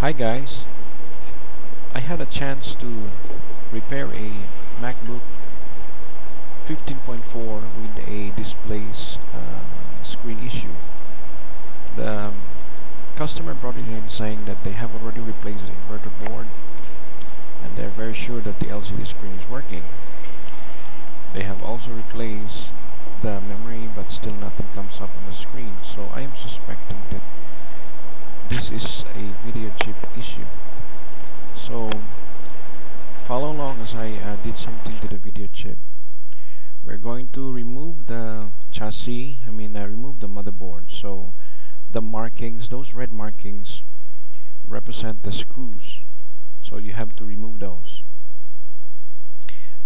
Hi guys, I had a chance to repair a MacBook 15.4 with a displays uh, screen issue. The customer brought it in saying that they have already replaced the inverter board and they're very sure that the LCD screen is working. They have also replaced the memory but still nothing comes up on the screen so I am suspecting that this is a video chip issue. So follow along as I uh, did something to the video chip. We're going to remove the chassis I mean uh, remove the motherboard. So the markings those red markings represent the screws. So you have to remove those.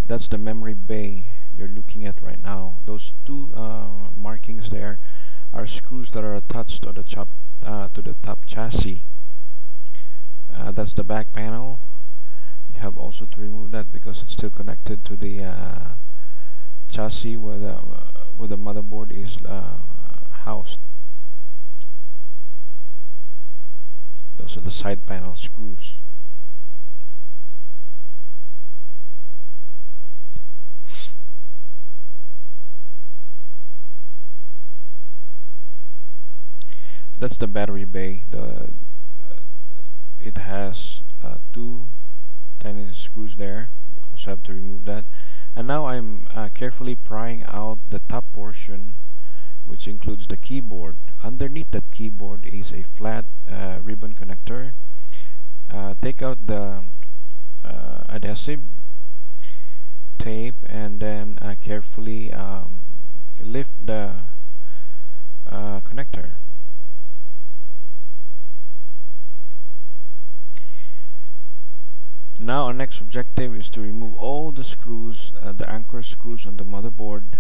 That's the memory bay you're looking at right now. Those two uh, markings there are screws that are attached to the top uh, to the top chassis. Uh, that's the back panel. You have also to remove that because it's still connected to the uh, chassis where the where the motherboard is uh, housed. Those are the side panel screws that's the battery bay. The it has uh, two tiny screws there. Also have to remove that. And now I'm uh, carefully prying out the top portion which includes the keyboard. Underneath that keyboard is a flat uh, ribbon connector. Uh, take out the uh, adhesive tape and then uh, carefully um, lift the connector now our next objective is to remove all the screws uh, the anchor screws on the motherboard.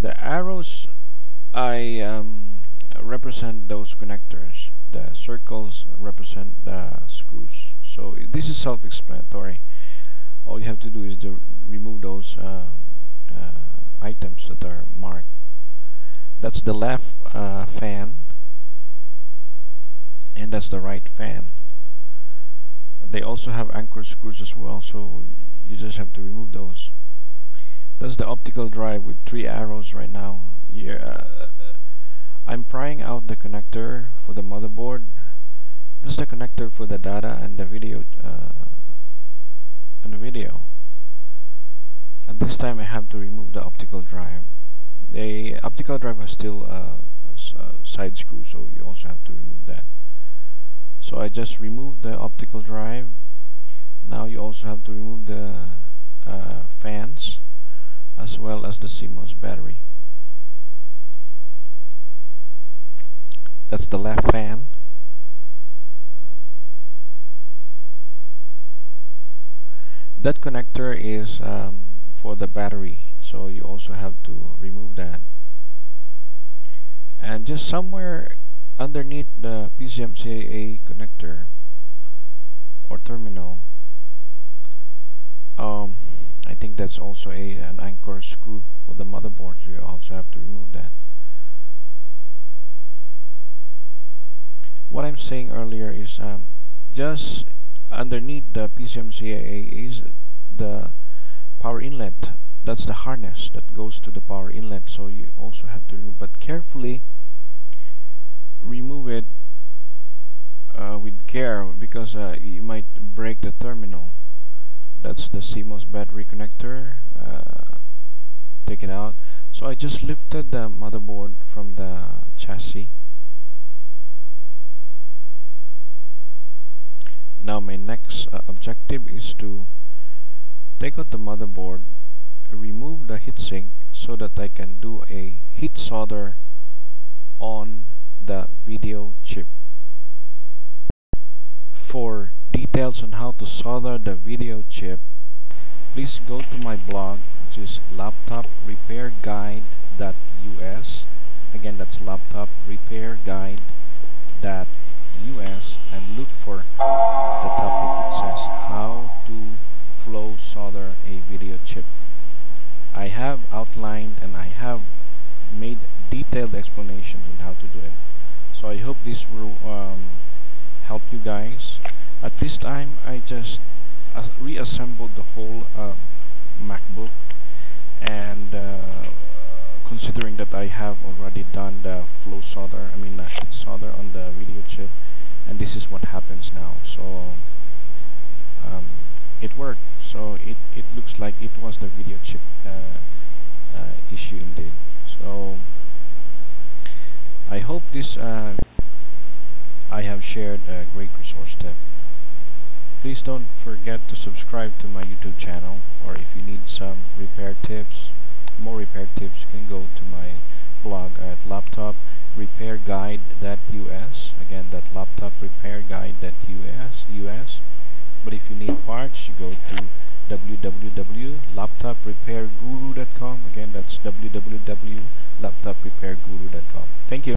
The arrows I um, represent those connectors. The circles represent the screws. So this is self-explanatory. All you have to do is to remove those uh, uh, items that are marked. That's the left uh, fan. And that's the right fan they also have anchor screws as well so you just have to remove those. That's the optical drive with three arrows right now. Yeah uh, I'm prying out the connector for the motherboard. This is the connector for the data and the video uh, and the video. At this time I have to remove the optical drive. The optical drive has still uh, uh side screw so you also have to remove that so I just removed the optical drive. Now you also have to remove the uh, fans as well as the CMOS battery. That's the left fan. That connector is um, for the battery so you also have to remove that. And just somewhere underneath the PCMCIA connector or terminal um, I think that's also a an anchor screw for the motherboard. You also have to remove that. What I'm saying earlier is um, just underneath the PCMCIA is the power inlet. That's the harness that goes to the power inlet so you also have to remove. But carefully remove it uh, with care because uh, you might break the terminal. That's the CMOS battery connector uh, take it out. So I just lifted the motherboard from the chassis. Now my next uh, objective is to take out the motherboard remove the heatsink so that I can do a heat solder on the video chip. For details on how to solder the video chip, please go to my blog which is laptoprepairguide.us again that's laptoprepairguide.us and look for the topic which says how to flow solder a video chip. I have outlined and I have made detailed explanations on how to do it. So I hope this will um, help you guys this time I just reassembled the whole uh, MacBook and uh, considering that I have already done the flow solder I mean uh, heat solder on the video chip and this is what happens now. So um, it worked. So it, it looks like it was the video chip uh, uh, issue indeed. So I hope this uh, I have shared a great resource tip please don't forget to subscribe to my YouTube channel or if you need some repair tips more repair tips you can go to my blog at laptoprepairguide.us again that laptop repair guide.us US but if you need parts you go to www.laptoprepairguru.com again that's www.laptoprepairguru.com thank you